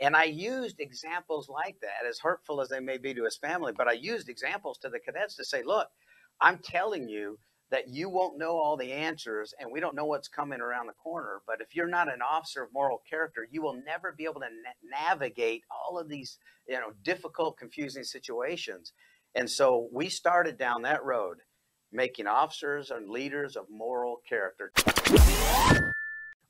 And I used examples like that, as hurtful as they may be to his family, but I used examples to the cadets to say, look, I'm telling you that you won't know all the answers and we don't know what's coming around the corner. But if you're not an officer of moral character, you will never be able to na- navigate all of these, you know, difficult, confusing situations. And so we started down that road, making officers and leaders of moral character.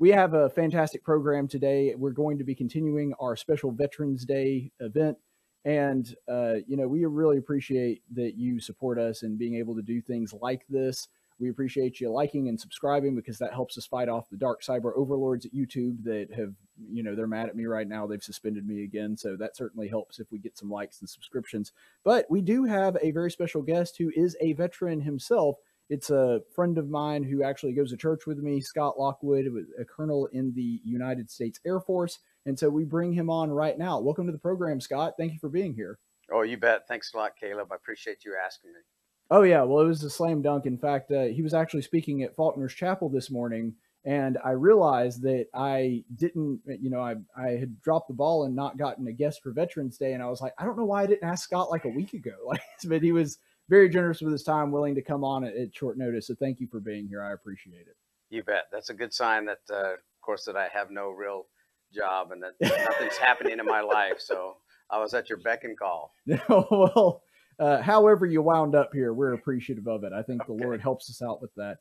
We have a fantastic program today. We're going to be continuing our special Veterans Day event. And, uh, you know, we really appreciate that you support us and being able to do things like this. We appreciate you liking and subscribing because that helps us fight off the dark cyber overlords at YouTube that have, you know, they're mad at me right now. They've suspended me again. So that certainly helps if we get some likes and subscriptions. But we do have a very special guest who is a veteran himself. It's a friend of mine who actually goes to church with me, Scott Lockwood, a colonel in the United States Air Force. And so we bring him on right now. Welcome to the program, Scott. Thank you for being here. Oh, you bet. Thanks a lot, Caleb. I appreciate you asking me. Oh yeah, well it was a slam dunk. In fact, uh, he was actually speaking at Faulkner's Chapel this morning, and I realized that I didn't, you know, I I had dropped the ball and not gotten a guest for Veterans Day, and I was like, I don't know why I didn't ask Scott like a week ago. Like, but he was very generous with his time, willing to come on at, at short notice. So thank you for being here. I appreciate it. You bet. That's a good sign that, uh, of course, that I have no real job and that nothing's happening in my life. So I was at your beck and call. well uh, however you wound up here, we're appreciative of it. I think okay. the Lord helps us out with that.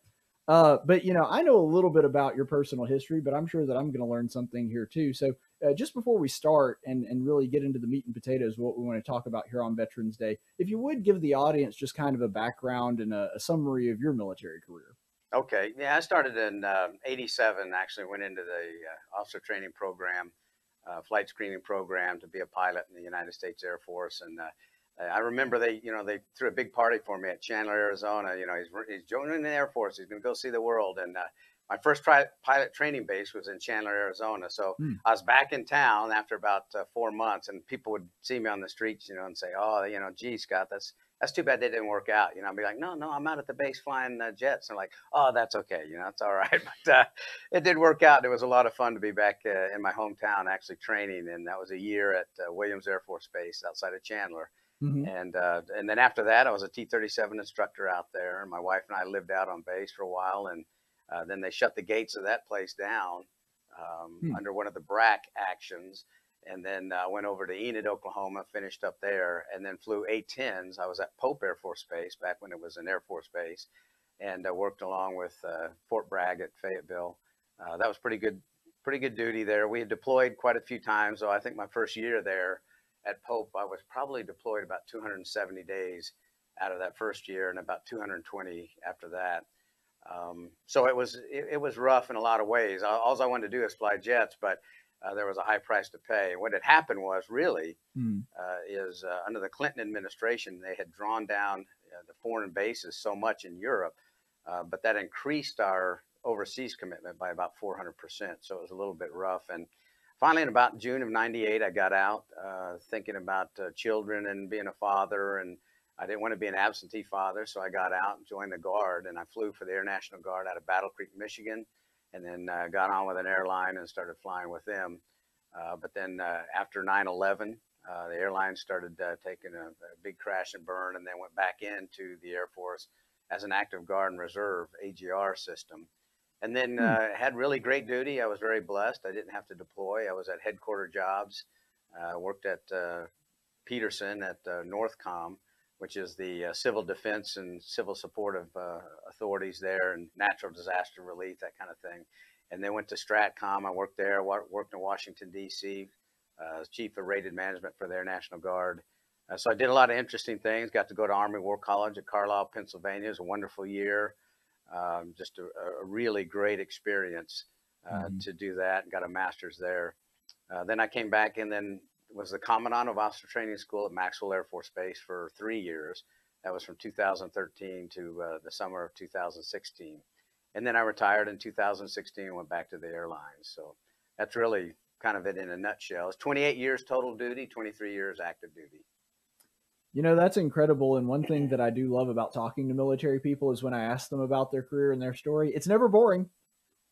Uh, but you know, I know a little bit about your personal history, but I'm sure that I'm going to learn something here too. So, uh, just before we start and and really get into the meat and potatoes, what we want to talk about here on Veterans Day, if you would give the audience just kind of a background and a, a summary of your military career. Okay, yeah, I started in '87. Um, actually, went into the uh, officer training program, uh, flight screening program to be a pilot in the United States Air Force, and uh, I remember they, you know, they threw a big party for me at Chandler, Arizona. You know, he's, he's joining the Air Force. He's going to go see the world. And uh, my first tri- pilot training base was in Chandler, Arizona. So mm. I was back in town after about uh, four months, and people would see me on the streets, you know, and say, "Oh, you know, gee, Scott, that's that's too bad they didn't work out." You know, I'd be like, "No, no, I'm out at the base flying uh, jets." And like, "Oh, that's okay. You know, it's all right." But uh, it did work out. It was a lot of fun to be back uh, in my hometown, actually training, and that was a year at uh, Williams Air Force Base outside of Chandler. Mm-hmm. And uh, and then after that, I was a T-37 instructor out there. And my wife and I lived out on base for a while, and uh, then they shut the gates of that place down um, hmm. under one of the BRAC actions. And then I uh, went over to Enid, Oklahoma, finished up there, and then flew A-10s. I was at Pope Air Force Base back when it was an Air Force base, and uh, worked along with uh, Fort Bragg at Fayetteville. Uh, that was pretty good, pretty good duty there. We had deployed quite a few times, so I think my first year there at Pope, I was probably deployed about 270 days out of that first year, and about 220 after that. Um, so it was it, it, was rough in a lot of ways. All I wanted to do is fly jets, but uh, there was a high price to pay. What had happened was really mm. uh, is uh, under the Clinton administration, they had drawn down uh, the foreign bases so much in Europe, uh, but that increased our overseas commitment by about 400 percent. So it was a little bit rough and finally, in about June of '98, I got out uh, thinking about uh, children and being a father, and I didn't want to be an absentee father, so I got out and joined the Guard, and I flew for the Air National Guard out of Battle Creek, Michigan, and then uh, got on with an airline and started flying with them. Uh, but then uh, after 9/11, uh, the airline started taking a, a, big crash and burn, and then went back into the Air Force as an active guard and reserve AGR system and then hmm. uh, had really great duty. I was very blessed. I didn't have to deploy. I was at headquarter jobs. Uh, worked at uh, Peterson at uh, Northcom, which is the uh, civil defense and civil supportive uh, authorities there, and natural disaster relief, that kind of thing. And then went to Stratcom. I worked there. Worked in Washington D.C. as chief of rated management for their National Guard. so I did a lot of interesting things. Got to go to Army War College at Carlisle, Pennsylvania. It was a wonderful year um, just a, a, really great experience uh, mm-hmm. to do that. And got a master's there. Uh, then I came back and then was the commandant of officer training school at Maxwell Air Force Base for three years. That was from 2013 to uh, the summer of 2016. And then I retired in 2016 and went back to the airlines. So that's really kind of it in a nutshell. It's 28 years total duty, 23 years active duty. You know, that's incredible. And one thing that I do love about talking to military people is when I ask them about their career and their story, it's never boring.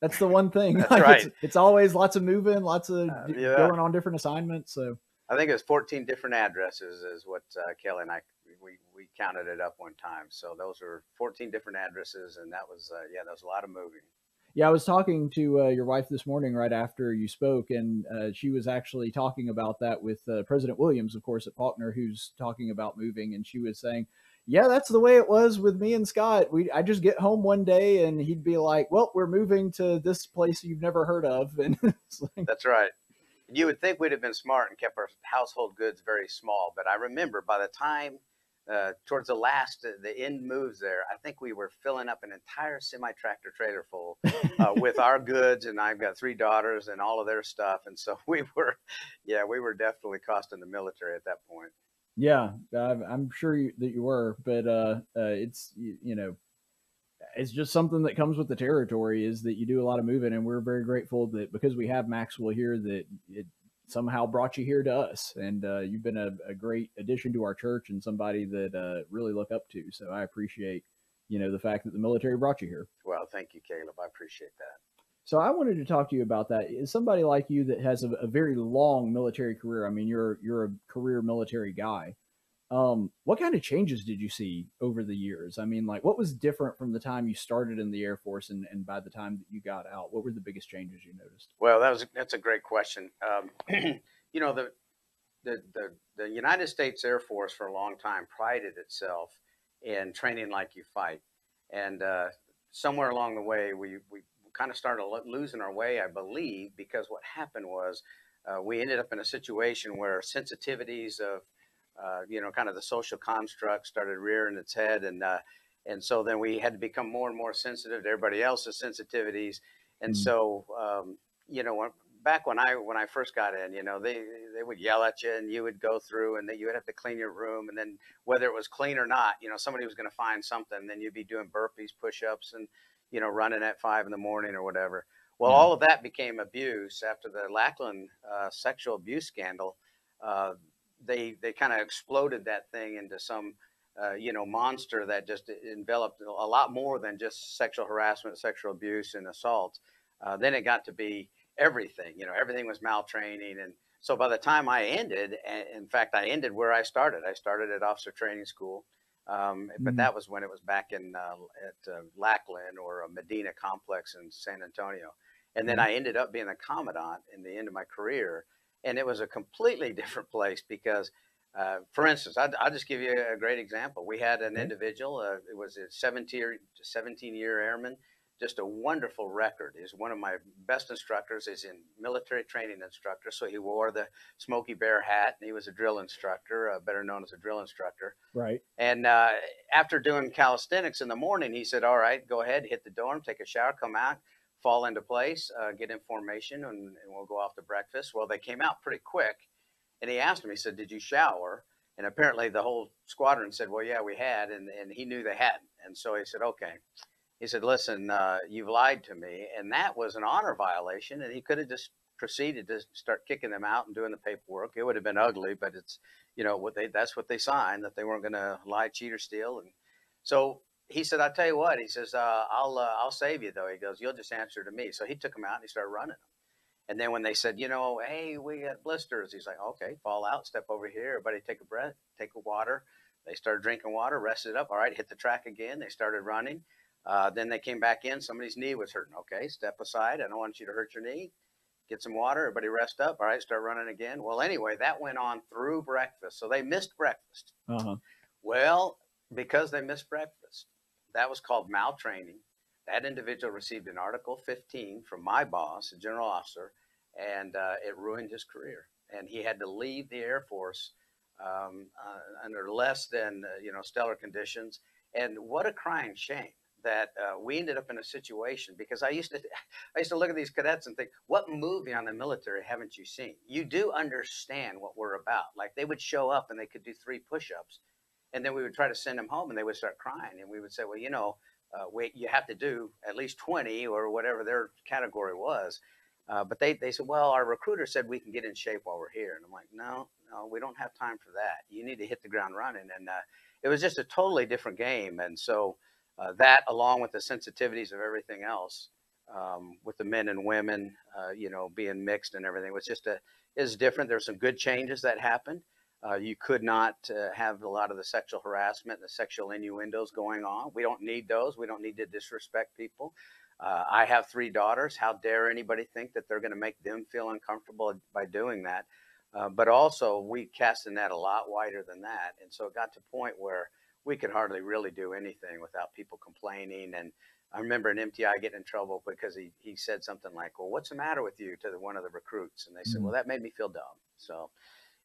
That's the one thing. That's Like, right. It's, it's always lots of moving, lots of Uh, yeah. going on different assignments. So I think it was 14 different addresses is what uh, Kelly and I we, we counted it up one time. So those were 14 different addresses, and that was uh, yeah, that was a lot of moving. yeah, I was talking to uh, your wife this morning right after you spoke, and uh, she was actually talking about that with uh, President Williams, of course, at Faulkner, who's talking about moving, and she was saying. Yeah, that's the way it was with me and Scott. We I just get home one day and he'd be like, "Well, we're moving to this place you've never heard of," and it's like, That's right. You would think we'd have been smart and kept our household goods very small, but I remember by the time uh, towards the last uh, the end moves there, I think we were filling up an entire semi tractor trailer full uh, with our goods, and I've got three daughters and all of their stuff, and so we were, yeah, we were definitely costing the military at that point. Yeah, I'm, sure you, that you were, but uh, uh, it's you, you know, it's just something that comes with the territory is that you do a lot of moving, and we're very grateful that because we have Maxwell here, that it somehow brought you here to us, and uh, you've been a, a great addition to our church and somebody that uh, really look up to. So I appreciate you know the fact that the military brought you here. Well, thank you, Caleb. I appreciate that. So I wanted to talk to you about that. Is somebody like you that has a, a very long military career? I mean, you're you're a career military guy. Um, what kind of changes did you see over the years? I mean, like what was different from the time you started in the Air Force and, and by the time that you got out? What were the biggest changes you noticed? Well, that was that's a great question. Um, you know, the, the the the United States Air Force for a long time prided itself in training like you fight, and uh, somewhere along the way, we we kind of started losing our way, I believe, because what happened was uh, we ended up in a situation where sensitivities of uh, you know, kind of the social construct started rearing its head, and uh, and so then we had to become more and more sensitive to everybody else's sensitivities, and Mm. so um, you know, when, back when I when I first got in, you know, they they would yell at you, and you would go through, and then you would have to clean your room, and then whether it was clean or not, you know, somebody was going to find something, and then you'd be doing burpees, push-ups, and you know, running at five in the morning or whatever. Well, Yeah. all of that became abuse after the Lackland uh, sexual abuse scandal. Uh, they they kind of exploded that thing into some uh, you know monster that just enveloped a lot more than just sexual harassment, sexual abuse, and assault. Uh, then it got to be everything. You know, everything was maltraining, and so by the time I ended, in fact, I ended where I started. I started at officer training school, um, but Mhm. that was when it was back in uh, at uh, Lackland or a Medina complex in San Antonio, and then Mhm. I ended up being a commandant in the end of my career and it was a completely different place because uh, for instance I'd, I'll just give you a great example. We had an individual uh, it was a 17 year, 17 year airman just a wonderful record. Is one of my best instructors. Is in military training instructor so he wore the smoky bear hat and he was a drill instructor uh, better known as a drill instructor. Right. and uh, after doing calisthenics in the morning, he said, "All right, go ahead, hit the dorm, take a shower, come out, fall into place, uh, get in formation, and, and we'll go off to breakfast." Well, they came out pretty quick, and he asked him. He said, "Did you shower?" And apparently, the whole squadron said, "Well, yeah, we had," and and he knew they hadn't. And so he said, "Okay." He said, "Listen, uh, you've lied to me," and that was an honor violation, and he could have just proceeded to start kicking them out and doing the paperwork. It would have been ugly, but it's you know what they that's what they signed that they weren't going to lie, cheat, or steal. And so he said, "I tell you what," he says, uh, "I'll uh, I'll save you though." He goes, "You'll just answer to me." So he took them out and he started running them. And then when they said, you know, hey, we got blisters, he's like, okay, fall out, step over here, everybody take a breath, take a water. They started drinking water, rested up. All right, hit the track again. They started running. Uh, then they came back in. Somebody's knee was hurting. Okay, step aside. I don't want you to hurt your knee. Get some water. Everybody rest up. All right, start running again. Well, anyway, that went on through breakfast. So they missed breakfast. Uh huh. Well, because they missed breakfast, that was called maltraining. That individual received an Article 15 from my boss, a general officer, and uh, it ruined his career. And he had to leave the Air Force um, uh, under less than uh, you know stellar conditions. And what a crying shame that uh, we ended up in a situation because I used to I used to look at these cadets and think, what movie on the military haven't you seen? You do understand what we're about. Like they would show up and they could do three push-ups, and then we would try to send them home and they would start crying, and we would say, well, you know, uh, wait, you have to do at least 20 or whatever their category was. Uh, but they, they said, well, our recruiter said we can get in shape while we're here. And I'm like, no, no, we don't have time for that. You need to hit the ground running. And uh, it was just a totally different game. And so uh, that, along with the sensitivities of everything else, um, with the men and women, uh, you know, being mixed and everything was just a is different. There's some good changes that happened. Uh, you could not uh, have a lot of the sexual harassment, the sexual innuendos going on. We don't need those. We don't need to disrespect people. Uh, I have three daughters. How dare anybody think that they're going to make them feel uncomfortable by doing that? Uh, but also, we cast the net a lot wider than that, and so it got to a point where we could hardly really do anything without people complaining. And I remember an MTI getting in trouble because he he said something like, "Well, what's the matter with you?" to the, one of the recruits, and they said, Mhm. "Well, that made me feel dumb." So,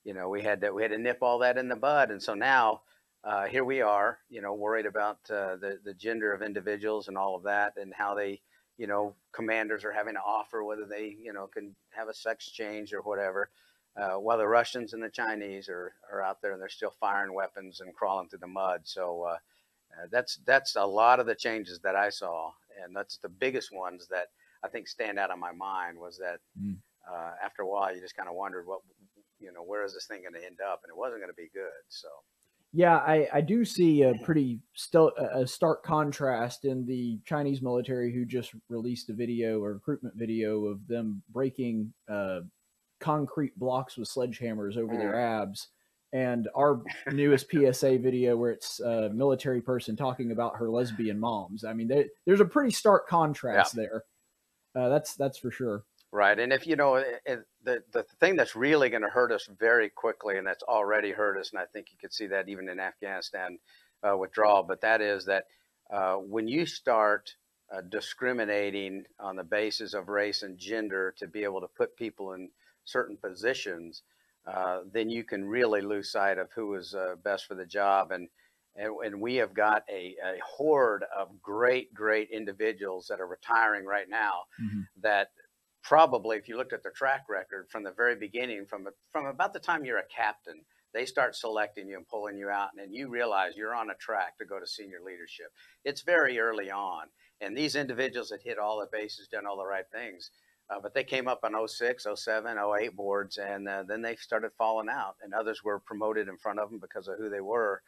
you know, we had to we had to nip all that in the bud, and so now. Uh, here we are, you know, worried about uh, the the gender of individuals and all of that, and how they, you know, commanders are having to offer whether they, you know, can have a sex change or whatever. Uh, while the Russians and the Chinese are, are out there and they're still firing weapons and crawling through the mud. So uh, uh, that's that's a lot of the changes that I saw, and that's the biggest ones that I think stand out on my mind was that Mm. uh, after a while you just kind of wondered what you know where is this thing going to end up, and it wasn't going to be good. So Yeah, I, I do see a pretty st- a stark contrast in the Chinese military who just released a video or recruitment video of them breaking uh, concrete blocks with sledgehammers over their abs, and our newest PSA video where it's a military person talking about her lesbian moms. I mean, there, there's a pretty stark contrast there. Uh, that's that's for sure. Right, and if you know it, it, the the thing that's really going to hurt us very quickly, and that's already hurt us, and I think you could see that even in Afghanistan uh, withdrawal, but that is that uh, when you start uh, discriminating on the basis of race and gender to be able to put people in certain positions, uh, then you can really lose sight of who is uh, best for the job. And, and and we have got a, a horde of great, great individuals that are retiring right now Mhm. that probably, if you looked at their track record from the very beginning, from from about the time you're a captain, they start selecting you and pulling you out, and then you realize you're on a track to go to senior leadership. It's very early on, and these individuals had hit all the bases, done all the right things, uh, but they came up on 06, 07, 08 boards, and uh, then they started falling out, and others were promoted in front of them because of who they were.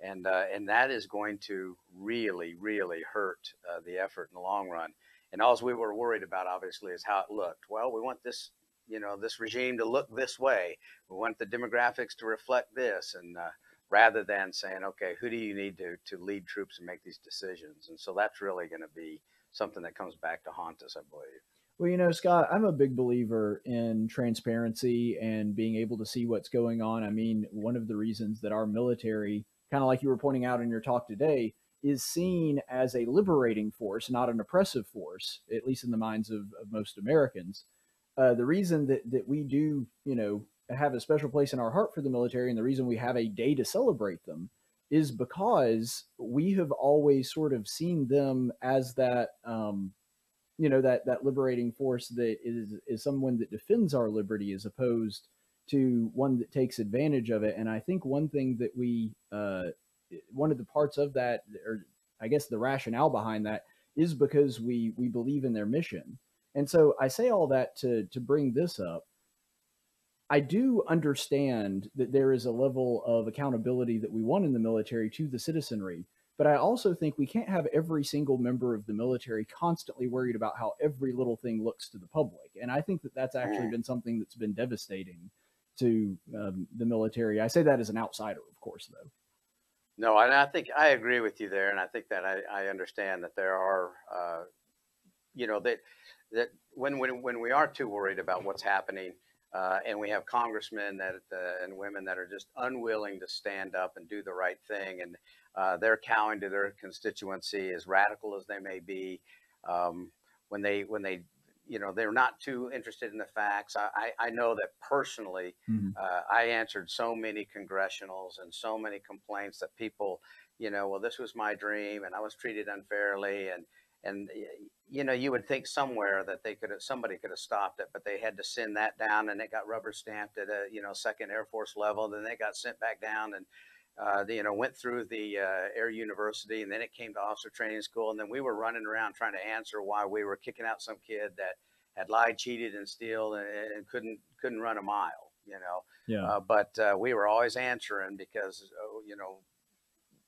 And, uh, and that is going to really, really hurt uh, the effort in the long run. And all we were worried about, obviously, is how it looked. Well, we want this, you know, this regime to look this way. We want the demographics to reflect this, and uh, rather than saying, okay, who do you need to to lead troops and make these decisions? And so that's really going to be something that comes back to haunt us, I believe. Well, you know, Scott, I'm a big believer in transparency and being able to see what's going on. I mean, one of the reasons that our military, kind of like you were pointing out in your talk today, is seen as a liberating force, not an oppressive force, at least in the minds of, of most Americans. Uh, the reason that, that we do, you know, have a special place in our heart for the military and the reason we have a day to celebrate them is because we have always sort of seen them as that um, you know that that liberating force that is is someone that defends our liberty as opposed to one that takes advantage of it and i think one thing that we uh one of the parts of that or i guess the rationale behind that is because we we believe in their mission and so i say all that to to bring this up I do understand that there is a level of accountability that we want in the military to the citizenry, but I also think we can't have every single member of the military constantly worried about how every little thing looks to the public. And I think that that's actually been something that's been devastating to um, the military. I say that as an outsider, of course, though. No, and I think I agree with you there, and I think that I, I understand that there are, uh, you know, that that when when when we are too worried about what's happening, uh, and we have congressmen that uh, and women that are just unwilling to stand up and do the right thing, and uh, they're cowing to their constituency, as radical as they may be, um, when they when they you know they're not too interested in the facts. I, I, know that personally, Mhm. uh, I answered so many congressionals and so many complaints that people, you know, well, this was my dream and I was treated unfairly and and you know you would think somewhere that they could have somebody could have stopped it, but they had to send that down and it got rubber stamped at a you know second Air Force level. Then they got sent back down and uh, you know went through the uh, Air University and then it came to officer training school and then we were running around trying to answer why we were kicking out some kid that had lied, cheated, and steal and, and couldn't couldn't run a mile. You know, Yeah. uh, but uh, we were always answering because uh, you know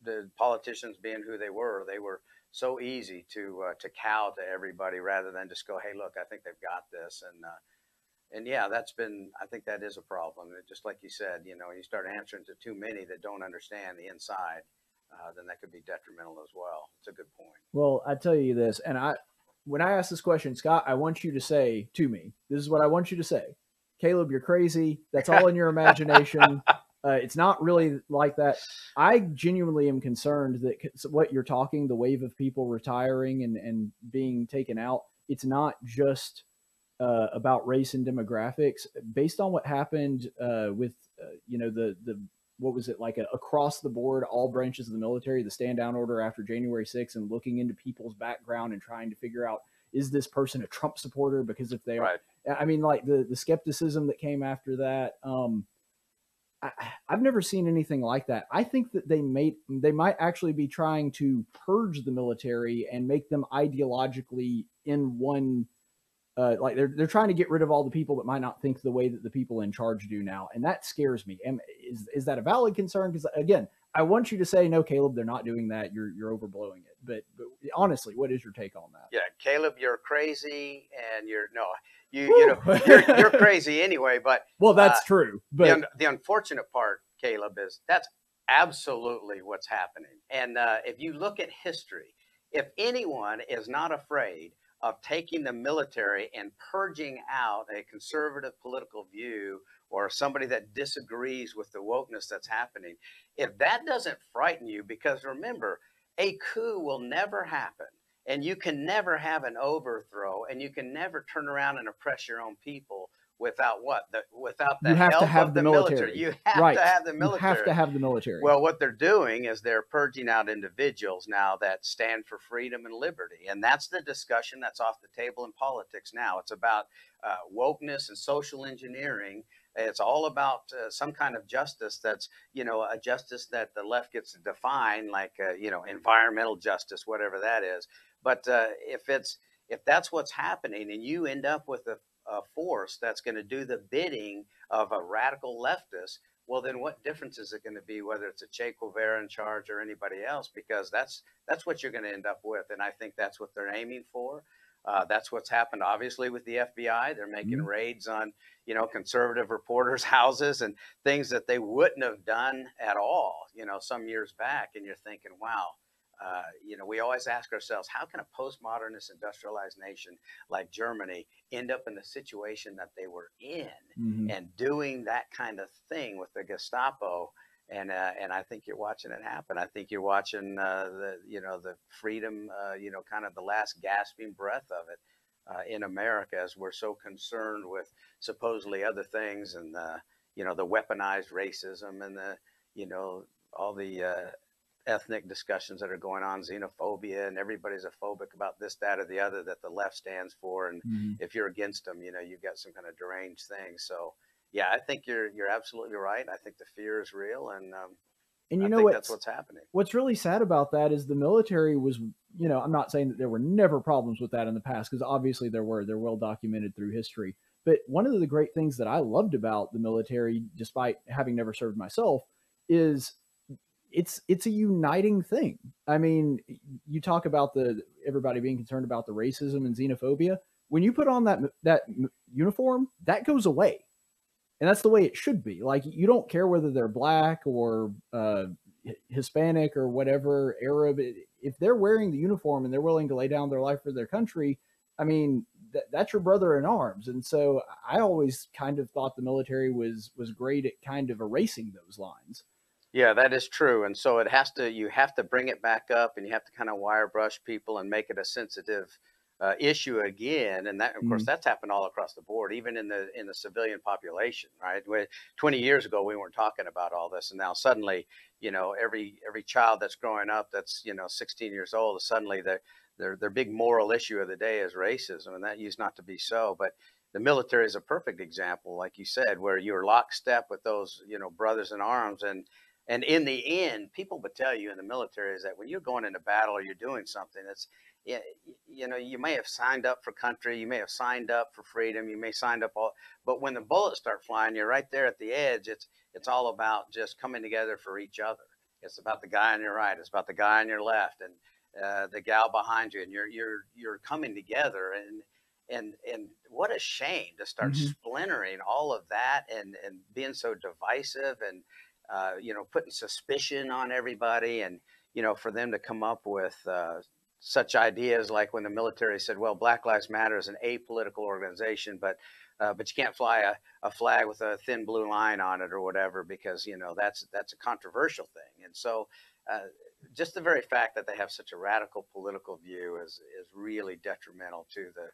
the politicians being who they were, they were so easy to uh, to cow to everybody rather than just go, hey, look, I think they've got this, and uh, and yeah, that's been I think that is a problem. just like you said, you know, you start answering to too many that don't understand the inside, uh, then that could be detrimental as well. It's a good point. Well, I tell you this, and I when I ask this question, Scott, I want you to say to me, this is what I want you to say. Caleb, you're crazy. That's all in your imagination. Uh, it's not really like that. I genuinely am concerned that what you're talking, the wave of people retiring and, and being taken out, it's not just uh, about race and demographics. Based on what happened uh, with, uh, you know, the the what was it like a, across the board, all branches of the military, the stand down order after January 6th, and looking into people's background and trying to figure out is this person a Trump supporter? Because if they right. are, I mean, like the the skepticism that came after that. Um, I, have never seen anything like that. I think that they may they might actually be trying to purge the military and make them ideologically in one. Uh, like they're they're trying to get rid of all the people that might not think the way that the people in charge do now, and that scares me. Am, is is that a valid concern? Because again, I want you to say no, Caleb. They're not doing that. You're you're overblowing it. But but honestly, what is your take on that? Yeah, Caleb, you're crazy, and you're no you you know you're, you're crazy anyway. But well, that's uh, true. But the, un- the, unfortunate part, Caleb, is that's absolutely what's happening. And uh, if you look at history, if anyone is not afraid of taking the military and purging out a conservative political view or somebody that disagrees with the wokeness that's happening, if that doesn't frighten you, because remember, a coup will never happen and you can never have an overthrow, and you can never turn around and oppress your own people without what? The, without the you have help to have of the, the military. military. You have right. to have the military. You have to have the military. Well, what they're doing is they're purging out individuals now that stand for freedom and liberty, and that's the discussion that's off the table in politics now. It's about uh, wokeness and social engineering it's all about uh, some kind of justice that's, you know, a justice that the left gets to define, like, uh, you know, environmental justice, whatever that is. But uh, if it's if that's what's happening, and you end up with a, a force that's going to do the bidding of a radical leftist, well, then what difference is it going to be whether it's a Che Guevara in charge or anybody else? Because that's that's what you're going to end up with, and I think that's what they're aiming for. Uh, that's what's happened, obviously, with the FBI. They're making mm-hmm. raids on, you know, conservative reporters' houses and things that they wouldn't have done at all, you know, some years back. And you're thinking, wow, uh, you know, we always ask ourselves, how can a postmodernist industrialized nation like Germany end up in the situation that they were in mm-hmm. and doing that kind of thing with the Gestapo? And uh, and I think you're watching it happen. I think you're watching uh, the you know the freedom, uh, you know, kind of the last gasping breath of it uh, in America as we're so concerned with supposedly other things and you know the weaponized racism and the you know all the ethnic discussions that are going on, xenophobia, and everybody's a phobic about this, that, or the other that the left stands for. And mm-hmm. if you're against them, you know, you've got some kind of deranged thing. So, yeah, I think you're you're absolutely right. I think the fear is real, and um, and you I know what? That's what's happening. What's really sad about that is the military was, you know, I'm not saying that there were never problems with that in the past, because obviously there were. They're well documented through history. But one of the great things that I loved about the military, despite having never served myself, is it's it's a uniting thing. I mean, you talk about the everybody being concerned about the racism and xenophobia. When you put on that that uniform, that goes away, and that's the way it should be. Like you don't care whether they're black or uh, Hispanic or whatever Arab. If they're wearing the uniform and they're willing to lay down their life for their country, I mean, that's your brother in arms. And so I always kind of thought the military was was great at kind of erasing those lines. Yeah, that is true. And so it has to, you have to bring it back up and you have to kind of wire brush people and make it a sensitive uh, issue again. And that, of mm-hmm. course, that's happened all across the board, even in the, in the civilian population, right? 20 years ago, we weren't talking about all this. And now suddenly, you know, every, every child that's growing up, that's, you know, 16 years old, suddenly the, their, their big moral issue of the day is racism. And that used not to be so, but the military is a perfect example, like you said, where you're lockstep with those, you know, brothers in arms and, and in the end, people would tell you in the military is that when you're going into battle or you're doing something, it's you know you may have signed up for country, you may have signed up for freedom, you may signed up all, but when the bullets start flying, you're right there at the edge. It's it's all about just coming together for each other. It's about the guy on your right. It's about the guy on your left, and uh, the gal behind you, and you're you're you're coming together. And and and what a shame to start hmm splintering all of that and and being so divisive and uh, you know putting suspicion on everybody and you know for them to come up with uh, such ideas like when the military said well black lives matter is an apolitical organization but uh, but you can't fly a, a flag with a thin blue line on it or whatever because you know that's that's a controversial thing and so uh, just the very fact that they have such a radical political view is is really detrimental to the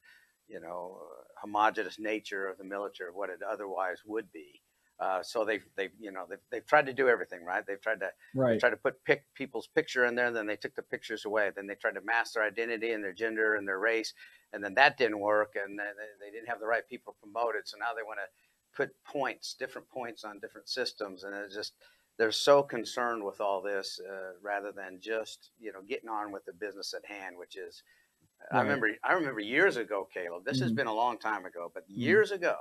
you know, uh, homogenous nature of the military, what it otherwise would be. Uh, so they've, they've, you know, they've, they've tried to do everything, right? They've tried to, they Right. tried to put pick people's picture in there, then they took the pictures away. Then they tried to mask their identity and their gender and their race, and then that didn't work, and they, they didn't have the right people promoted. So now they want to put points, different points on different systems, and it's just they're so concerned with all this uh, rather than just you know getting on with the business at hand, which is I remember I remember years ago, Caleb. This has hmm been a long time ago, but hmm years ago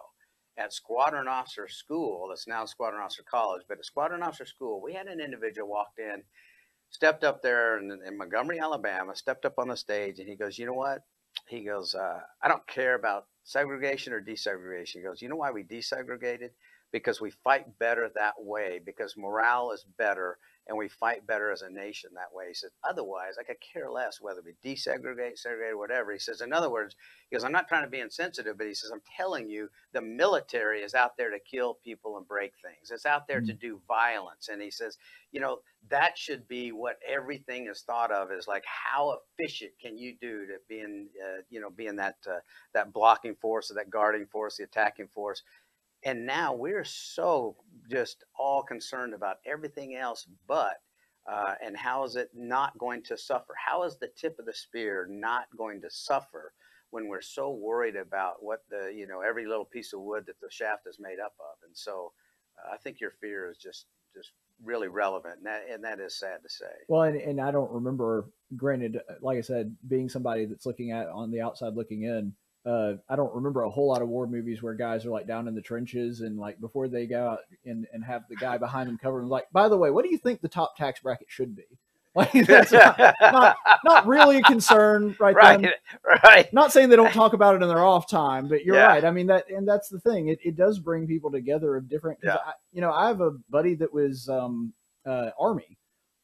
at Squadron Officer School, that's now Squadron Officer College, but at Squadron Officer School, we had an individual walked in, stepped up there in, in Montgomery, Alabama, stepped up on the stage, and he goes, "You know what?" He goes, uh, "I don't care about segregation or desegregation." He goes, "You know why we desegregated? Because we fight better that way. Because morale is better." and we fight better as a nation that way. He says, otherwise, I could care less whether we desegregate, segregate, whatever. He says, in other words, he goes, I'm not trying to be insensitive, but he says, I'm telling you, the military is out there to kill people and break things. It's out there to hmm do violence. And he says, you know, that should be what everything is thought of is like, how efficient can you do to being, uh, you know, being that uh, that blocking force or that guarding force, the attacking force and now we're so just all concerned about everything else but uh, and how is it not going to suffer? How is the tip of the spear not going to suffer when we're so worried about what the you know every little piece of wood that the shaft is made up of? And so uh, i think your fear is just just really relevant and that, and that is sad to say. Well, and, and I don't remember, granted, uh, like I said, being somebody that's looking at on the outside looking in, uh, I don't remember a whole lot of war movies where guys are like down in the trenches and like before they go out and, and have the guy behind them cover them, like, by the way, what do you think the top tax bracket should be? Like, that's not, not, not really a concern right right then. right Not saying they don't talk about it in their off time, but you're yeah right. I mean that, and that's the thing. It, it does bring people together of different. Yeah I, you know, I have a buddy that was um, uh, army,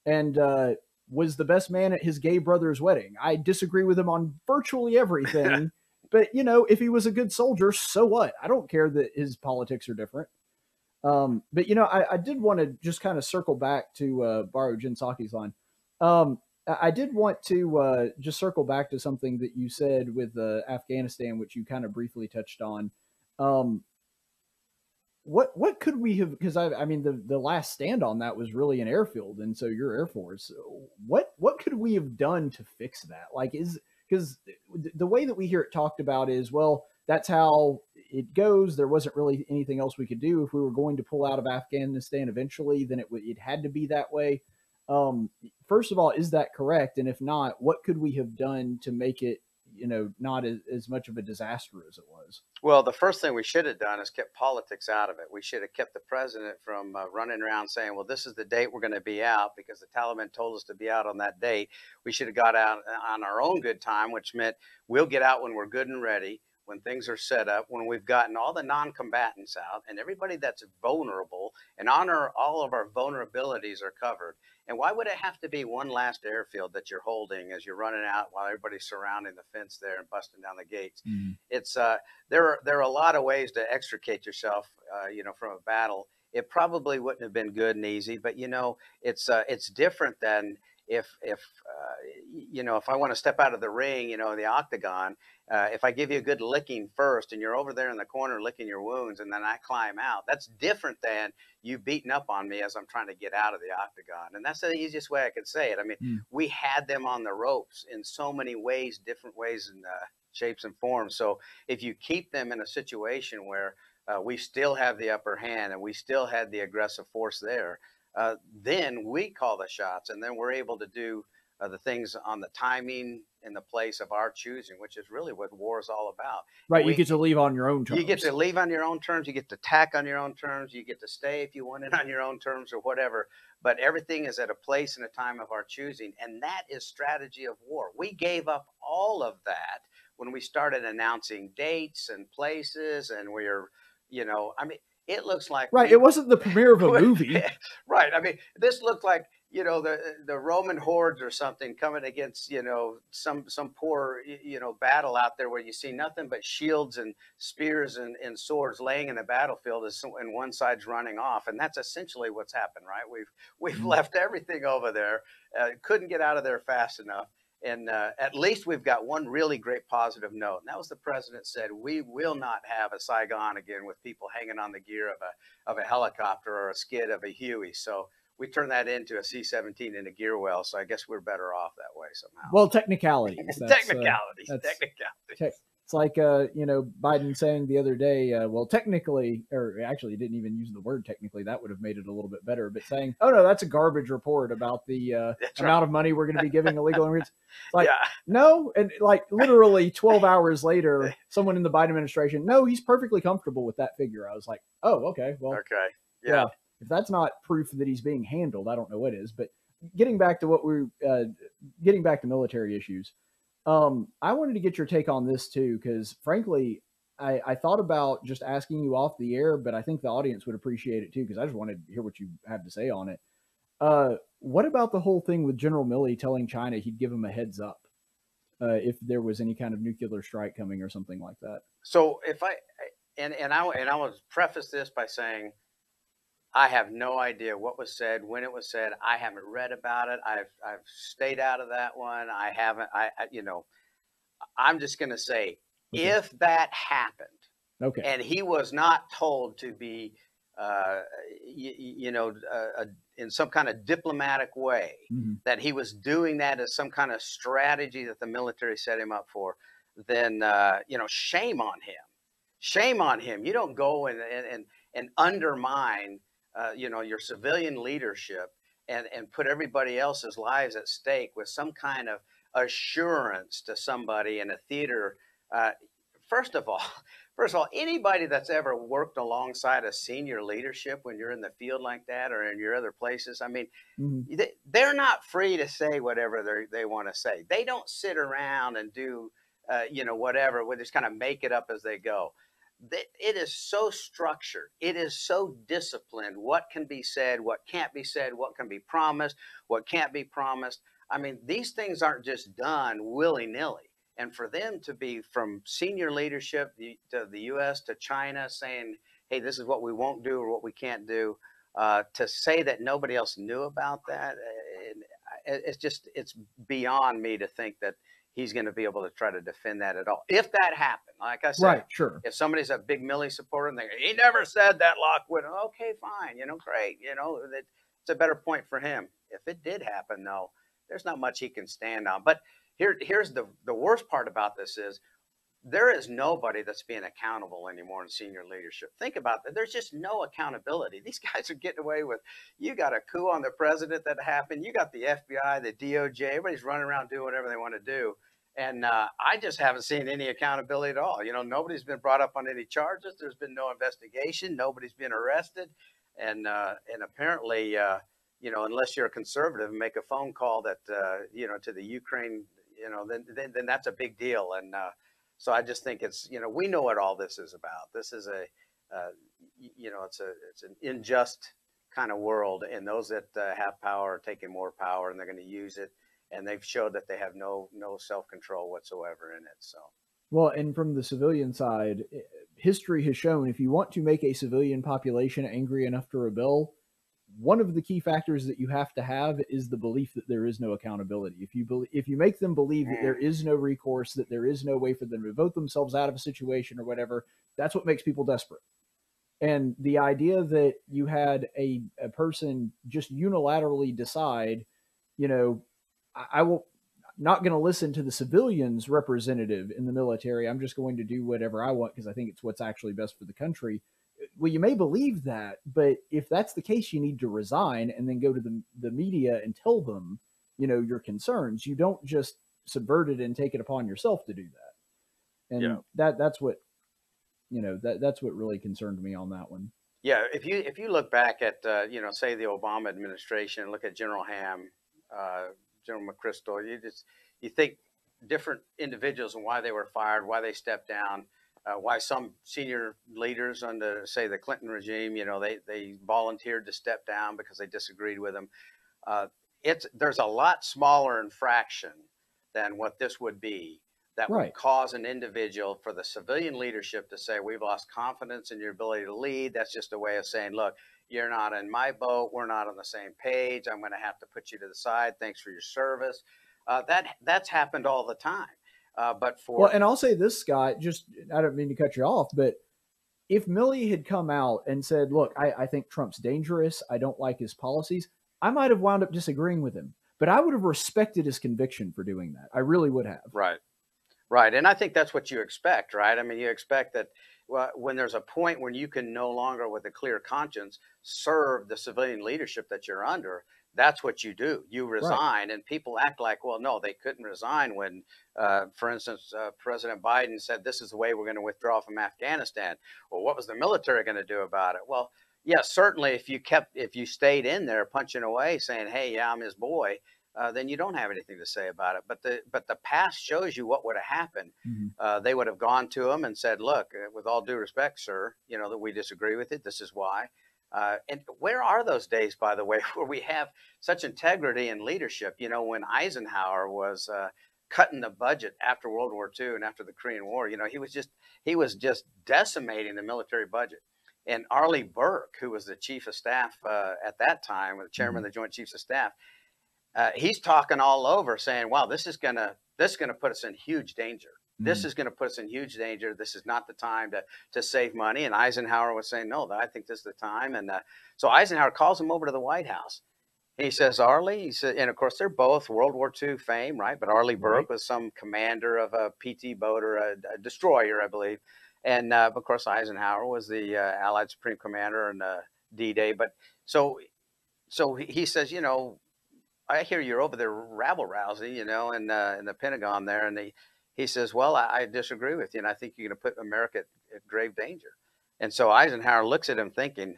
and uh, was the best man at his gay brother's wedding. I disagree with him on virtually everything, but you know, if he was a good soldier, so what? I don't care that his politics are different. Um, but you know, I, I did want to just kind of circle back to uh, borrow Jen Psaki's line. Um, I I did want to uh, just circle back to something that you said with uh, Afghanistan, which you kind of briefly touched on. Um, what what could we have? Because I I mean the the last stand on that was really an airfield, and so your Air Force. What what could we have done to fix that? Like is because the way that we hear it talked about is well that's how it goes. There wasn't really anything else we could do if we were going to pull out of Afghanistan eventually. Then it it had to be that way. Um, first of all, is that correct? And if not, what could we have done to make it you know not as, as much of a disaster as it was? Well, the first thing we should have done is kept politics out of it. We should have kept the president from uh, running around saying, "Well, this is the date we're going to be out," because the Taliban told us to be out on that date. We should have got out uh, on our own good time, which meant we'll get out when we're good and ready, when things are set up, when we've gotten all the non-combatants out and everybody that's vulnerable, and honor all of our vulnerabilities are covered. And why would it have to be one last airfield that you're holding as you're running out while everybody's surrounding the fence there and busting down the gates? It's uh, there are there are a lot of ways to extricate yourself, uh, you know, from a battle. It probably wouldn't have been good and easy, but you know, it's uh, it's different than if if uh, you know if I want to step out of the ring, you know, the octagon. Uh, if I give you a good licking first, and you're over there in the corner licking your wounds, and then I climb out, that's different than you beating up on me as I'm trying to get out of the octagon. And that's the easiest way I could say it. I mean, Mm. we had them on the ropes in so many ways, different ways and uh, shapes and forms. So if you keep them in a situation where uh, we still have the upper hand and we still had the aggressive force there, uh, then we call the shots, and then we're able to do uh, the things on the timing and the place of our choosing, which is really what war is all about. Right. We- you get to leave on your own terms. You get to leave on your own terms. You get to tack on your own terms. You get to stay if you want it on your own terms or whatever. But everything is at a place and a time of our choosing. And that is strategy of war. We gave up all of that when we started announcing dates and places. And we're, you know, I mean, it looks like. Right. we- It wasn't the premiere of a movie. right. I mean, this looked like you know the the Roman hordes or something coming against you know some some poor you know battle out there where you see nothing but shields and spears and, and swords laying in the battlefield as some, and one side's running off and that's essentially what's happened right we've we've Mhm. left everything over there uh, couldn't get out of there fast enough and uh, at least we've got one really great positive note and that was the president said we will not have a Saigon again with people hanging on the gear of a of a helicopter or a skid of a Huey so we turned that into a C-17 in a gear well, so I guess we're better off that way somehow. Well, technicalities. That's, uh, technicalities, technicalities. tech- it's like uh, you know Biden saying the other day. Uh, well, technically, or actually, didn't even use the word technically. That would have made it a little bit better. But saying, "Oh no, that's a garbage report about the uh, That's right. amount of money we're going to be giving illegal immigrants." like- yeah, No, and like literally 12 hours later, someone in the Biden administration, no, he's perfectly comfortable with that figure. I was like, oh, okay, well, okay, yeah. yeah, if that's not proof that he's being handled, I don't know what is. But getting back to what we're uh, getting back to military issues, um, I wanted to get your take on this too, because frankly, I, I thought about just asking you off the air, but I think the audience would appreciate it too, because I just wanted to hear what you have to say on it. Uh, what about the whole thing with General Milley telling China he'd give him a heads up uh, if there was any kind of nuclear strike coming or something like that? So if I and and I and I will preface this by saying I have no idea what was said, when it was said. I haven't read about it. I've I've stayed out of that one. I haven't. I, I you know, I'm just going to say Okay. if that happened. Okay. and he was not told to be, uh, you, you know, uh, uh, in some kind of diplomatic way Mhm. that he was doing that as some kind of strategy that the military set him up for, then uh, you know, shame on him. Shame on him. You don't go and and, and undermine, uh, you know, your civilian leadership and and put everybody else's lives at stake with some kind of assurance to somebody in a theater. Uh, first of all, first of all, anybody that's ever worked alongside a senior leadership when you're in the field like that or in your other places, I mean, Mhm. they- they're not free to say whatever they they want to say. They don't sit around and do, uh, you know, whatever. We just kind of make it up as they go. It is so structured. It is so disciplined. What can be said, what can't be said, what can be promised, what can't be promised. I mean, these things aren't just done willy nilly. And for them to be from senior leadership to the U.S. to China saying, "Hey, this is what we won't do or what we can't do," uh, to say that nobody else knew about that it's just it's beyond me to think that he's going to be able to try to defend that at all. If that happened, like I said, Right. Sure. if somebody's a big Milley supporter and they he never said that Lockwood, okay, fine, you know, great, you know, that it's a better point for him. If it did happen, though, there's not much he can stand on. But here, here's the the worst part about this is there is nobody that's being accountable anymore in senior leadership. Think about that. There's just no accountability. These guys are getting away with. You got a coup on the president that happened. You got the FBI, the DOJ. Everybody's running around doing whatever they want to do. And uh, I just haven't seen any accountability at all. You know, nobody's been brought up on any charges. There's been no investigation. Nobody's been arrested. And uh, and apparently, uh, you know, unless you're a conservative and make a phone call that uh, you know to the Ukraine, you know, then then, then that's a big deal. And uh, so I just think it's you know we know what all this is about. This is a uh, you know it's a it's an unjust kind of world, and those that have power are taking more power, and they're going to use it. And they've showed that they have no no self control whatsoever in it. So Well, and from the civilian side, eh, history has shown if you want to make a civilian population angry enough to rebel, one of the key factors that you have to have is the belief that there is no accountability. If you believe, if you make them believe that there is no recourse, that there is no way for them to vote themselves out of a situation or whatever, that's what makes people desperate. And the idea that you had a, a person just unilaterally decide, you know, I, will not going to listen to the civilians representative in the military. I'm just going to do whatever I want because I think it's what's actually best for the country. Well, you may believe that, but if that's the case, you need to resign and then go to the, the media and tell them you know your concerns. You don't just subvert it and take it upon yourself to do that. And Yeah. that that's what you know that that's what really concerned me on that one. Yeah, if you if you look back at uh, you know say the Obama administration, look at General Ham, uh, General McChrystal, you just you think different individuals and why they were fired, why they stepped down, uh, why some senior leaders under say the Clinton regime, you know, they they volunteered to step down because they disagreed with them. Uh, it's there's a lot smaller infraction than what this would be that would cause an individual for the civilian leadership to say we've lost confidence in your ability to lead. That's just a way of saying look you're not in my boat we're not on the same page i'm going to have to put you to the side thanks for your service uh, that that's happened all the time uh, but for Well, and I'll say this, Scott. Just I don't mean to cut you off, but if Milley had come out and said, "Look, I, I think Trump's dangerous. I don't like his policies," I might have wound up disagreeing with him. But I would have respected his conviction for doing that. I really would have. Right. Right. And I think that's what you expect, right? I mean, you expect that when there's a point when you can no longer, with a clear conscience, serve the civilian leadership that you're under, that's what you do. You resign. And people act like, well, no, they couldn't resign when, uh, for instance, uh, President Biden said, this is the way we're going to withdraw from Afghanistan. Well, what was the military going to do about it? Well, yes, certainly if you kept, if you stayed in there punching away saying, hey, yeah, I'm his boy, uh, then you don't have anything to say about it. But the but the past shows you what would have happened. Mhm. Uh, they would have gone to him and said, "Look, uh, with all due respect, sir, you know that we disagree with it. This is why." Uh, and where are those days, by the way, where we have such integrity and leadership? You know, when Eisenhower was uh, cutting the budget after World War II and after the Korean War, you know, he was just he was just decimating the military budget. And Arleigh Burke, who was the chief of staff uh, at that time, the chairman of the Joint Chiefs of Staff, uh, he's talking all over, saying, "Wow, this is gonna this is gonna put us in huge danger. This Mhm. is gonna put us in huge danger. This is not the time to to save money." And Eisenhower was saying, "No, I think this is the time." And uh, so Eisenhower calls him over to the White House. He says, "Arleigh," he said, and of course they're both World War II fame, right? But Arleigh Burke Right. was some commander of a PT boat or a, a destroyer, I believe. And uh, of course Eisenhower was the uh, Allied Supreme Commander in uh, D-Day. But so so he says, you know, I hear you're over there rabble rousing, you know, in uh, in the Pentagon there, and he he says, well, I, I disagree with you, and I think you're going to put America at, at grave danger. And so Eisenhower looks at him, thinking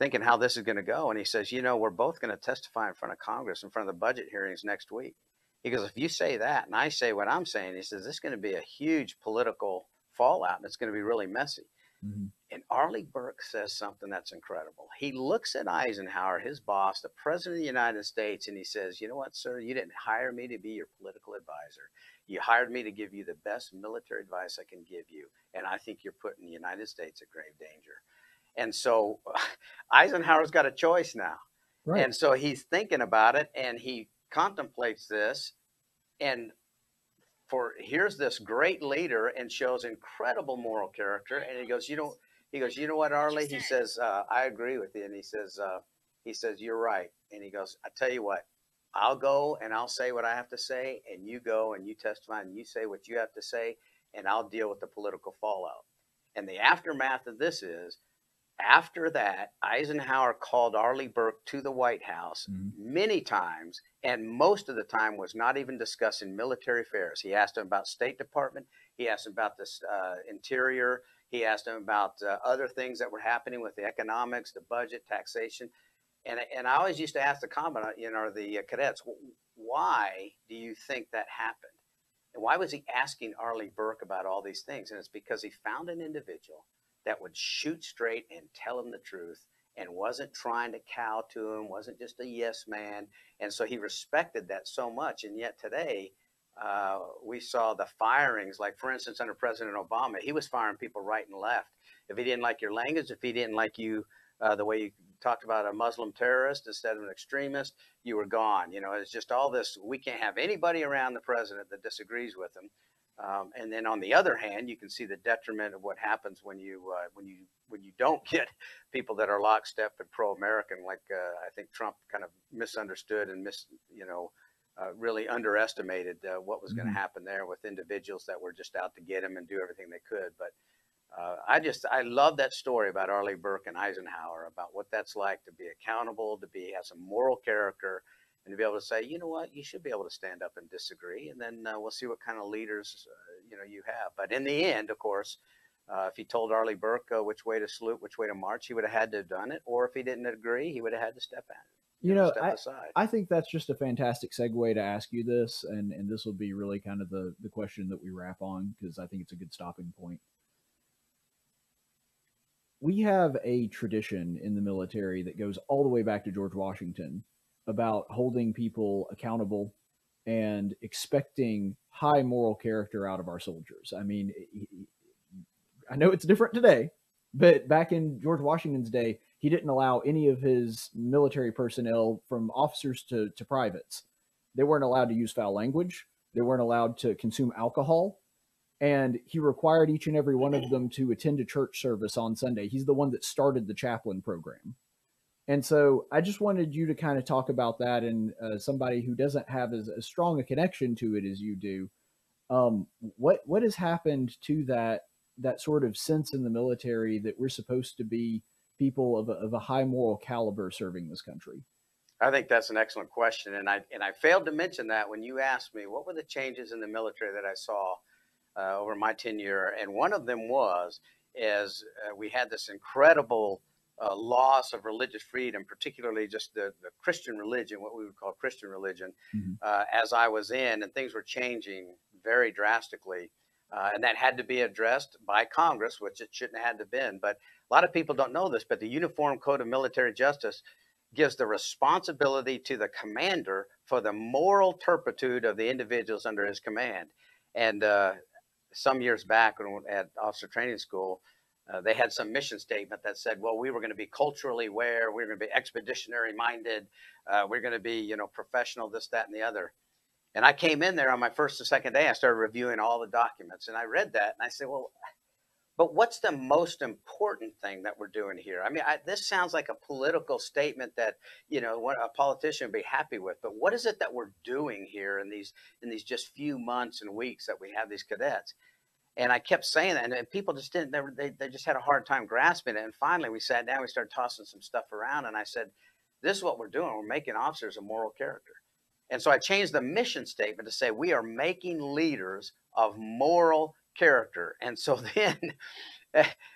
thinking how this is going to go, and he says, you know, we're both going to testify in front of Congress, in front of the budget hearings next week. He goes, if you say that, and I say what I'm saying, he says, this is going to be a huge political fallout, and it's going to be really messy. Mhm. And Arleigh Burke says something that's incredible. He looks at Eisenhower, his boss, the president of the United States, and he says, You know what, sir? You didn't hire me to be your political advisor. You hired me to give you the best military advice I can give you. And I think you're putting the United States at grave danger. And so Eisenhower's got a choice now. Right. And so he's thinking about it and he contemplates this. And for here's this great leader and shows incredible moral character. And he goes, You don't, he goes, You know what, Arleigh? He says, uh, I agree with you. And he says, uh, He says, You're right. And he goes, I tell you what, I'll go and I'll say what I have to say. And you go and you testify and you say what you have to say. And I'll deal with the political fallout. And the aftermath of this is after that, Eisenhower called Arleigh Burke to the White House Mhm. many times, and most of the time was not even discussing military affairs. He asked him about State Department. He asked him about the uh, Interior. He asked him about uh, other things that were happening with the economics, the budget, taxation. And, and I always used to ask the commandant, you know, the uh, cadets, why do you think that happened? And why was he asking Arleigh Burke about all these things? And it's because he found an individual that would shoot straight and tell him the truth and wasn't trying to cow to him, wasn't just a yes man. And so he respected that so much. And yet today, uh, we saw the firings, like for instance, under President Obama, he was firing people right and left. If he didn't like your language, if he didn't like you, uh, the way you talked about a Muslim terrorist instead of an extremist, you were gone. You know, it's just all this. We can't have anybody around the president that disagrees with him. Um, and then on the other hand, you can see the detriment of what happens when you uh, when you when you don't get people that are lockstep and pro-American, like uh, I think Trump kind of misunderstood and mis you know uh, really underestimated uh, what was going to happen there with individuals that were just out to get him and do everything they could. But uh, I just I love that story about Arleigh Burke and Eisenhower about what that's like to be accountable, to be have some moral character, and to be able to say, you know what, you should be able to stand up and disagree, and then uh, we'll see what kind of leaders uh, you know you have. But in the end, of course, uh, if he told Arleigh Burke uh, which way to salute, which way to march, he would have had to have done it. Or if he didn't agree, he would have had to step in. You know, I, aside. I think that's just a fantastic segue to ask you this, and and this will be really kind of the the question that we wrap on because I think it's a good stopping point. We have a tradition in the military that goes all the way back to George Washington about holding people accountable and expecting high moral character out of our soldiers. I mean, I know it's different today, but back in George Washington's day, he didn't allow any of his military personnel, from officers to, to privates, they weren't allowed to use foul language. They weren't allowed to consume alcohol. And he required each and every one of them to attend a church service on Sunday. He's the one that started the chaplain program. And so I just wanted you to kind of talk about that and uh, somebody who doesn't have as, as strong a connection to it as you do. Um, what what has happened to that that sort of sense in the military that we're supposed to be people of a, of a high moral caliber serving this country? I think that's an excellent question, and I and I failed to mention that when you asked me what were the changes in the military that I saw uh, over my tenure, and one of them was is uh, we had this incredible uh, loss of religious freedom, particularly just the, the Christian religion, what we would call Christian religion, mm-hmm. Uh, as I was in, and things were changing very drastically. Uh, and that had to be addressed by Congress, which it shouldn't have had to been. But a lot of people don't know this, but the Uniform Code of Military Justice gives the responsibility to the commander for the moral turpitude of the individuals under his command. And uh, some years back when at officer training school, uh, they had some mission statement that said, well, we were going to be culturally aware, we are going to be expeditionary minded, uh, we're going to be, you know, professional, this, that, and the other. And I came in there on my first or second day. I started reviewing all the documents, and I read that, and I said, "Well, but what's the most important thing that we're doing here? I mean, I, this sounds like a political statement that you know what a politician would be happy with. But what is it that we're doing here in these in these just few months and weeks that we have these cadets?" And I kept saying that, and, and people just didn't. They, they they just had a hard time grasping it. And finally, we sat down, we started tossing some stuff around, and I said, "This is what we're doing. We're making officers a moral character." And so I changed the mission statement to say we are making leaders of moral character. And so then,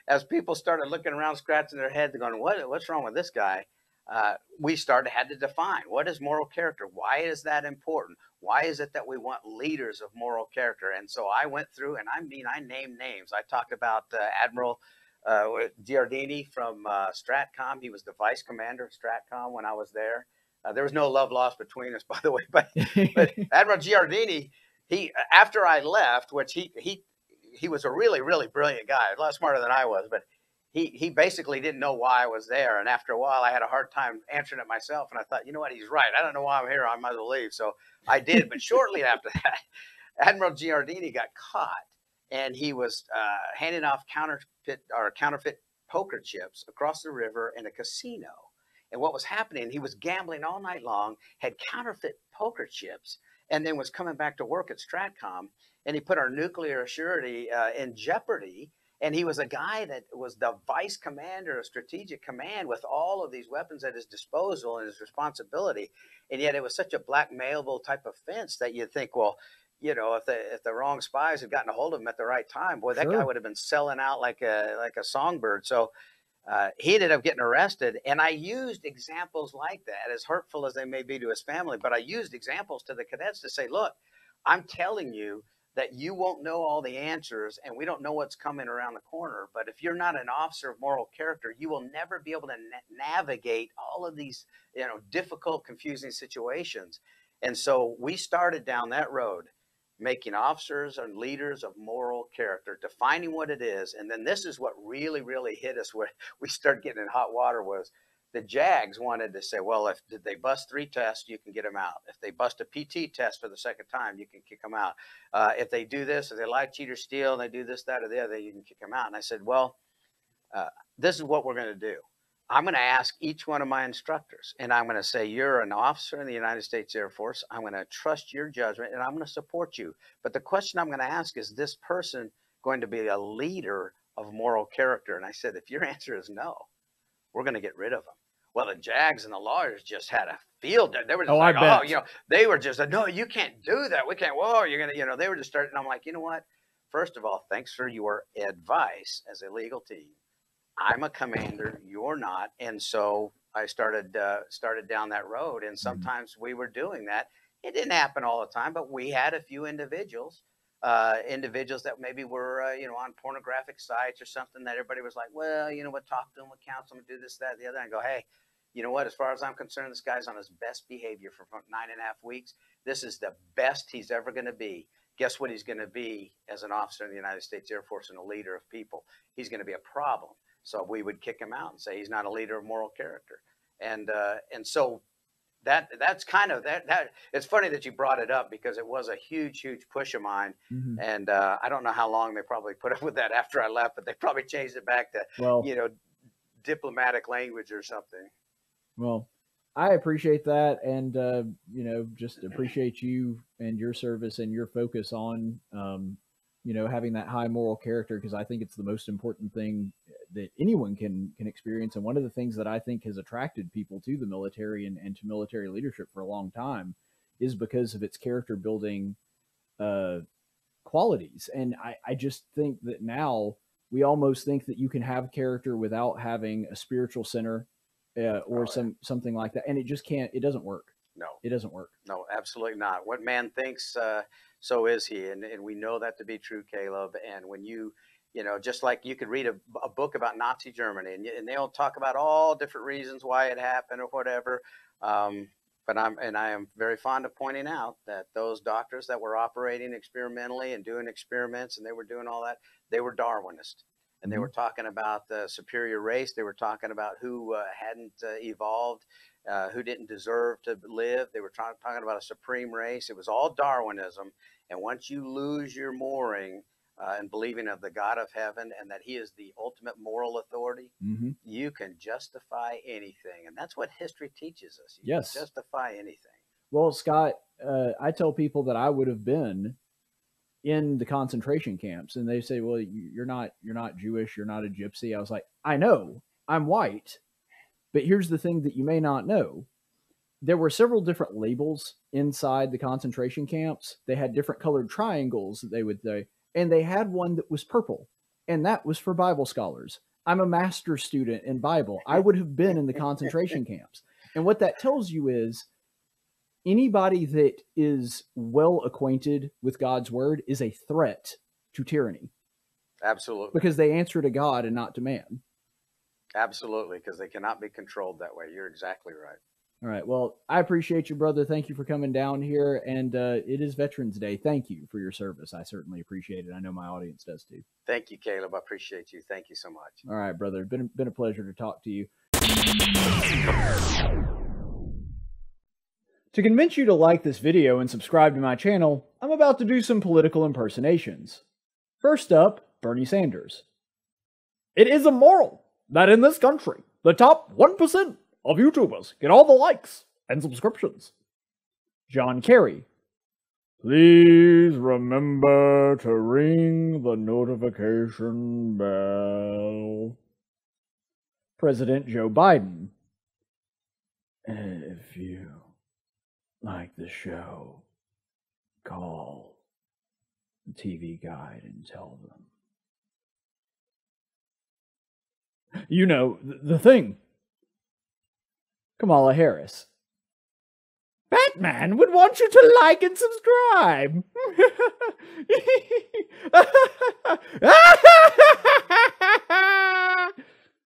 as people started looking around, scratching their heads, going, "What? What's wrong with this guy?" Uh, we started had to define what is moral character. Why is that important? Why is it that we want leaders of moral character? And so I went through, and I mean, I named names. I talked about uh, Admiral uh, Giardina from uh, Stratcom. He was the vice commander of Stratcom when I was there. Uh, there was no love lost between us, by the way. But, but Admiral Giardina, he after I left, which he he he was a really really brilliant guy, a lot smarter than I was, but he he basically didn't know why I was there. And after a while, I had a hard time answering it myself. And I thought, you know what, he's right. I don't know why I'm here. I might as well leave. So I did. But shortly after that, Admiral Giardina got caught, and he was uh, handing off counterfeit or counterfeit poker chips across the river in a casino and what was happening, he was gambling all night long, had counterfeit poker chips, and then was coming back to work at Stratcom. And he put our nuclear surety uh, in jeopardy. And he was a guy that was the vice commander of strategic command with all of these weapons at his disposal and his responsibility. And yet it was such a blackmailable type of fence that you'd think, well, you know, if the if the wrong spies had gotten a hold of him at the right time, boy, that sure. guy would have been selling out like a like a songbird. So uh, he ended up getting arrested. And I used examples like that, as hurtful as they may be to his family, but I used examples to the cadets to say, look, I'm telling you that you won't know all the answers and we don't know what's coming around the corner. But if you're not an officer of moral character, you will never be able to na- navigate all of these, you know, difficult, confusing situations. And so we started down that road making officers and leaders of moral character, defining what it is. And then this is what really, really hit us where we started getting in hot water was the JAGs wanted to say, well, if did they bust three tests, you can get them out. If they bust a PT test for the second time, you can kick them out. Uh, if they do this, if they lie, cheat, or steal, and they do this, that, or the other, you can kick them out. And I said, well, uh, this is what we're going to do. I'm going to ask each one of my instructors, and I'm going to say, You're an officer in the United States Air Force. I'm going to trust your judgment and I'm going to support you. But the question I'm going to ask is this person going to be a leader of moral character? And I said, If your answer is no, we're going to get rid of them. Well, the Jags and the lawyers just had a field day. They were just Oh, like, oh, you know, they were just, no, you can't do that. We can't. Whoa, you're gonna, you know, they were just starting. I'm like, you know what? First of all, thanks for your advice as a legal team. I'm a commander, you're not, and so I started uh, started down that road. And sometimes we were doing that. It didn't happen all the time, but we had a few individuals, uh, individuals that maybe were uh, you know on pornographic sites or something that everybody was like, well, you know what, talk to them, what counsel them, do this, that, the other, and go, hey, you know what? As far as I'm concerned, this guy's on his best behavior for nine and a half weeks. This is the best he's ever going to be. Guess what he's going to be as an officer in the United States Air Force and a leader of people? He's going to be a problem. So we would kick him out and say he's not a leader of moral character. And uh, and so that that's kind of that that. It's funny that you brought it up because it was a huge huge push of mine. Mhm. And uh, I don't know how long they probably put up with that after I left, but they probably changed it back to Well, you know diplomatic language or something. Well, I appreciate that, and uh, you know, just appreciate you and your service and your focus on, um, you know, having that high moral character because I think it's the most important thing that anyone can can experience. And one of the things that I think has attracted people to the military and, and to military leadership for a long time is because of its character building uh, qualities. And I, I just think that now we almost think that you can have character without having a spiritual center uh, or Oh, yeah. some something like that and it just can't it doesn't work No, it doesn't work no, absolutely not. What man thinks, uh, so is he, and and we know that to be true, Caleb. And when you you know, just like you could read a, a book about Nazi Germany, and, and they'll talk about all different reasons why it happened or whatever. Um, but I'm and I am very fond of pointing out that those doctors that were operating experimentally and doing experiments, and they were doing all that, they were Darwinist, and they Mhm. were talking about the superior race. They were talking about who uh, hadn't uh, evolved, uh, who didn't deserve to live. They were trying, talking about a supreme race. It was all Darwinism. And once you lose your mooring uh, and believing of the God of heaven and that He is the ultimate moral authority, mm-hmm. you can justify anything. And that's what history teaches us. You Yes. can justify anything. well scott uh, i tell people that i would have been in the concentration camps and they say well you- you're not you're not jewish you're not a gypsy i was like i know i'm white but here's the thing that you may not know there were several different labels inside the concentration camps they had different colored triangles that they would say and they had one that was purple and that was for bible scholars i'm a master's student in bible i would have been in the concentration camps and what that tells you is anybody that is well acquainted with God's word is a threat to tyranny Absolutely. because they answer to God and not to man. Absolutely. Because they cannot be controlled that way. You're exactly right. All right. Well, I appreciate you, brother. Thank you for coming down here. And uh, it is Veterans Day. Thank you for your service. I certainly appreciate it. I know my audience does too. Thank you, Caleb. I appreciate you. Thank you so much. All right, brother. Been been a pleasure to talk to you. To convince you to like this video and subscribe to my channel, I'm about to do some political impersonations. First up, Bernie Sanders. It is immoral that in this country, the top 1% of YouTubers get all the likes and subscriptions. John Kerry. Please remember to ring the notification bell. President Joe Biden. If you like the show, call the TV guide and tell them. You know, the thing. Kamala Harris. Batman would want you to like and subscribe.